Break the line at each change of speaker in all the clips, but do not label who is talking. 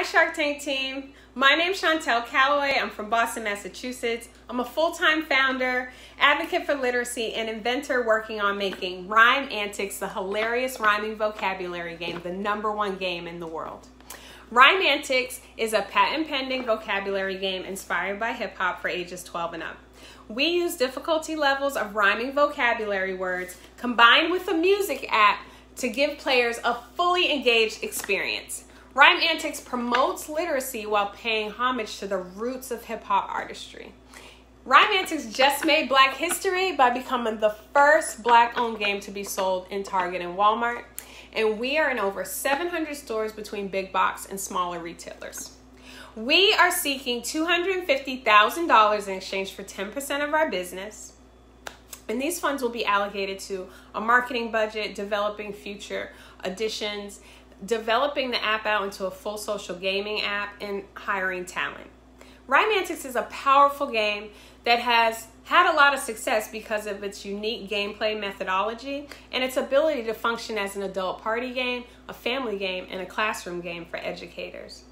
Hi, Shark Tank team. My name's Chantel Calloway. I'm from Boston, Massachusetts. I'm a full time founder, advocate for literacy, and inventor working on making Rhyme Antics, the hilarious rhyming vocabulary game, the number one game in the world. Rhyme Antics is a patent pending vocabulary game inspired by hip hop for ages 12 and up. We use difficulty levels of rhyming vocabulary words combined with a music app to give players a fully engaged experience. Rhyme Antics promotes literacy while paying homage to the roots of hip hop artistry. Rhyme Antics just made black history by becoming the first black owned game to be sold in Target and Walmart. And we are in over 700 stores between big box and smaller retailers. We are seeking $250,000 in exchange for 10% of our business. And these funds will be allocated to a marketing budget, developing future additions, developing the app out into a full social gaming app, and hiring talent. Rhyme Antics is a powerful game that has had a lot of success because of its unique gameplay methodology and its ability to function as an adult party game, a family game, and a classroom game for educators.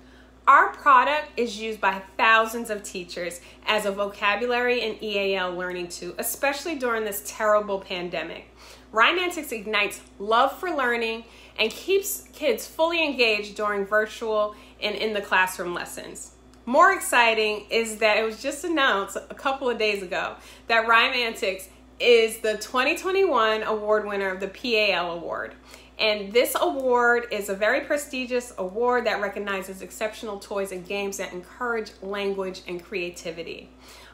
Our product is used by thousands of teachers as a vocabulary and EAL learning tool, especially during this terrible pandemic. Rhyme Antics ignites love for learning and keeps kids fully engaged during virtual and in the classroom lessons. More exciting is that it was just announced a couple of days ago that Rhyme Antics is the 2021 award winner of the PAL Award. And this award is a very prestigious award that recognizes exceptional toys and games that encourage language and creativity.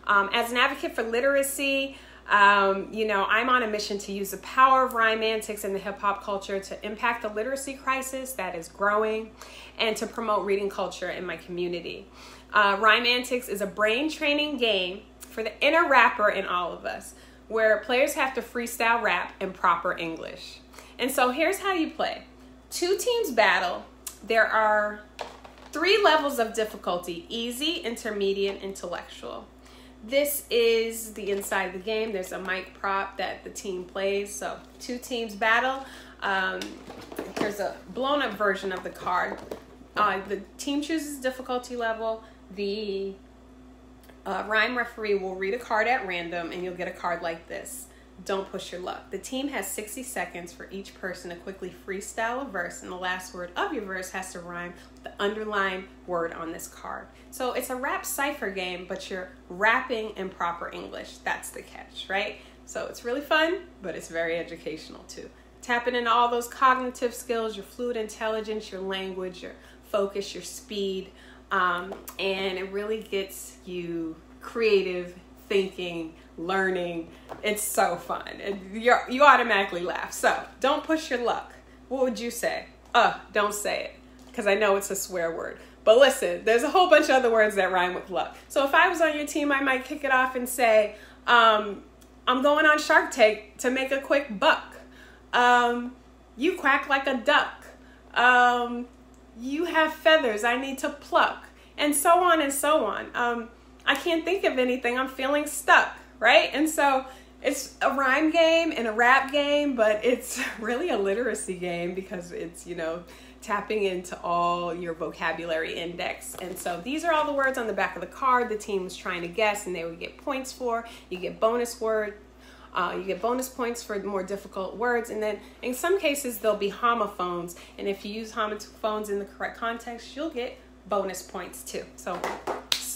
Um, as an advocate for literacy, um, you know, I'm on a mission to use the power of rhyme antics in the hip hop culture to impact the literacy crisis that is growing and to promote reading culture in my community. Uh, rhyme Antics is a brain training game for the inner rapper in all of us, where players have to freestyle rap in proper English. And so here's how you play two teams battle. There are three levels of difficulty easy, intermediate, intellectual. This is the inside of the game. There's a mic prop that the team plays. So two teams battle. Um, here's a blown up version of the card. Uh, the team chooses difficulty level. The uh, rhyme referee will read a card at random, and you'll get a card like this. Don't push your luck. The team has 60 seconds for each person to quickly freestyle a verse, and the last word of your verse has to rhyme with the underlined word on this card. So it's a rap cipher game, but you're rapping in proper English. That's the catch, right? So it's really fun, but it's very educational too. Tapping into all those cognitive skills, your fluid intelligence, your language, your focus, your speed, um, and it really gets you creative thinking, learning. It's so fun. And you you automatically laugh. So don't push your luck. What would you say? Uh, don't say it because I know it's a swear word. But listen, there's a whole bunch of other words that rhyme with luck. So if I was on your team, I might kick it off and say, um, I'm going on Shark Tank to make a quick buck. Um, you quack like a duck. Um, you have feathers I need to pluck. And so on and so on. I can't think of anything. I'm feeling stuck, right? And so it's a rhyme game and a rap game, but it's really a literacy game because it's, you know, tapping into all your vocabulary index. And so these are all the words on the back of the card the team was trying to guess and they would get points for. You get bonus word. Uh, you get bonus points for more difficult words, and then in some cases there'll be homophones. And if you use homophones in the correct context, you'll get bonus points too. So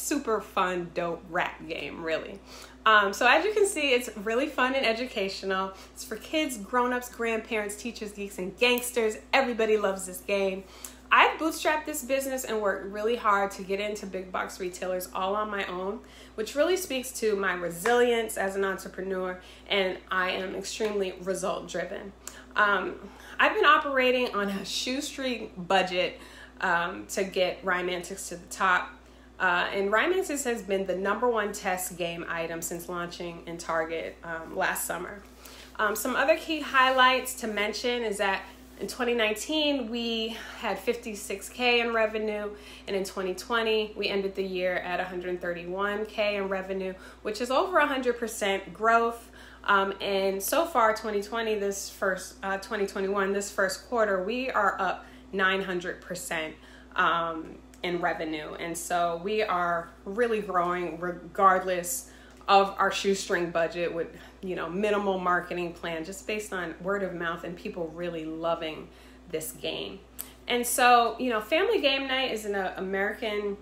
super fun, dope rap game, really. Um, so as you can see, it's really fun and educational. It's for kids, grown-ups, grandparents, teachers, geeks, and gangsters. Everybody loves this game. I've bootstrapped this business and worked really hard to get into big box retailers all on my own, which really speaks to my resilience as an entrepreneur, and I am extremely result driven. Um, I've been operating on a shoestring budget um, to get Rhymantics to the top. Uh, and Rhyme has been the number one test game item since launching in Target um, last summer. Um, some other key highlights to mention is that in 2019 we had 56k in revenue, and in 2020 we ended the year at 131k in revenue, which is over 100% growth. Um, and so far, 2020, this first uh, 2021, this first quarter, we are up 900%. Um, in revenue. And so we are really growing regardless of our shoestring budget with, you know, minimal marketing plan just based on word of mouth and people really loving this game. And so, you know, family game night is an uh, American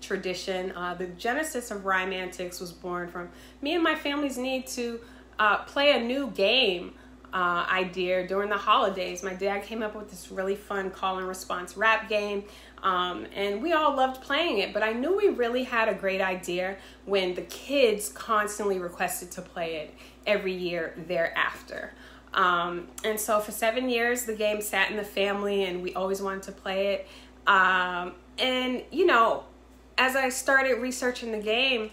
tradition. Uh, the genesis of Rhyme Antics was born from me and my family's need to uh, play a new game uh, idea during the holidays. My dad came up with this really fun call and response rap game, um, and we all loved playing it. But I knew we really had a great idea when the kids constantly requested to play it every year thereafter. Um, and so for seven years, the game sat in the family, and we always wanted to play it. Um, and you know, as I started researching the game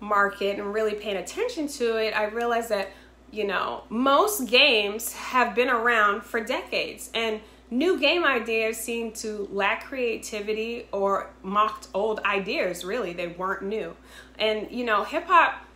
market and really paying attention to it, I realized that you know, most games have been around for decades and new game ideas seem to lack creativity or mocked old ideas, really. They weren't new. And, you know, hip hop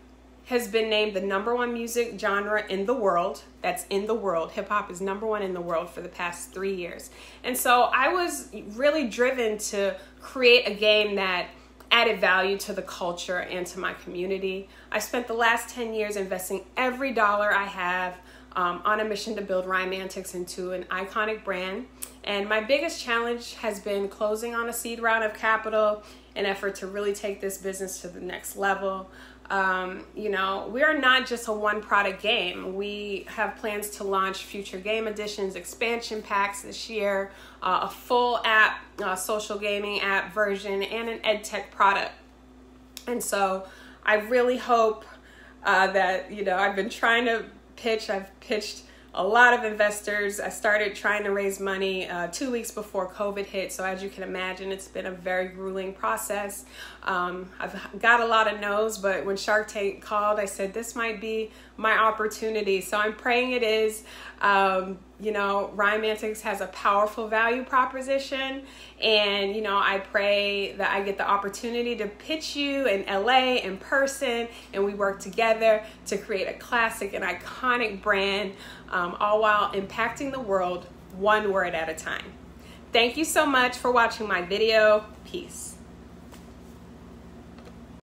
has been named the number one music genre in the world. That's in the world. Hip hop is number one in the world for the past three years. And so I was really driven to create a game that added value to the culture and to my community. I spent the last 10 years investing every dollar I have um, on a mission to build Rhyme Antics into an iconic brand. And my biggest challenge has been closing on a seed round of capital in effort to really take this business to the next level. Um, you know, we are not just a one product game. We have plans to launch future game editions, expansion packs this year, uh, a full app, uh, social gaming app version, and an ed tech product. And so I really hope uh, that, you know, I've been trying to pitch, I've pitched a lot of investors. I started trying to raise money uh, two weeks before COVID hit. So, as you can imagine, it's been a very grueling process. Um, I've got a lot of no's, but when Shark Tank called, I said, This might be my opportunity. So, I'm praying it is. Um, you know, Rhyme Antics has a powerful value proposition. And, you know, I pray that I get the opportunity to pitch you in LA in person and we work together to create a classic and iconic brand, um, all while impacting the world one word at a time. Thank you so much for watching my video. Peace.